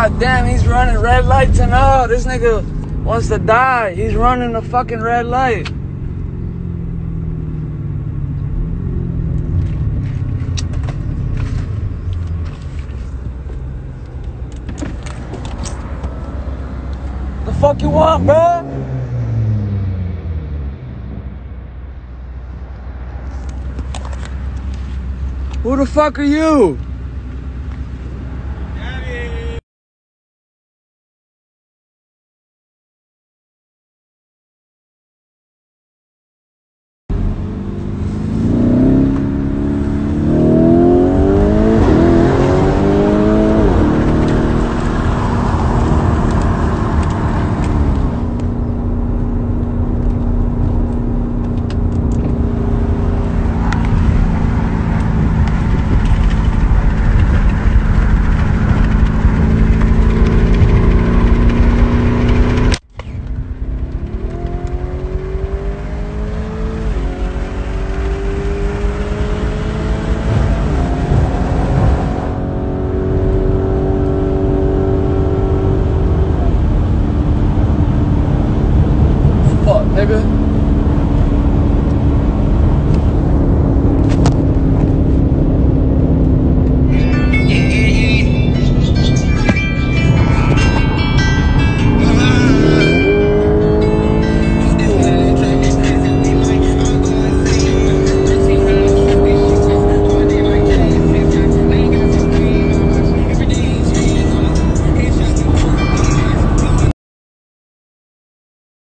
God damn, he's running red lights and all. This nigga wants to die. He's running a fucking red light. The fuck you want, bro? Who the fuck are you?